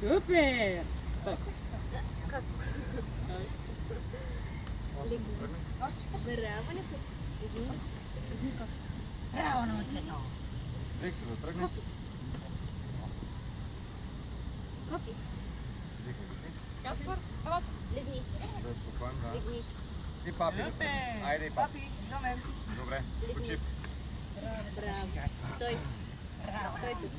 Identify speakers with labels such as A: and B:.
A: Супер!
B: Как? Браво, Седни.
A: Браво, научено!
C: Лекс да тръгне.
B: Копи.
A: Каспар, елата.
B: Легни.
C: Да, спокойно, да.
B: Легни.
C: И папи. Айде и папи.
A: Папи, до мен.
C: Добре. Почип.
B: Браво. Стой.
A: Браво.
B: Стой тук.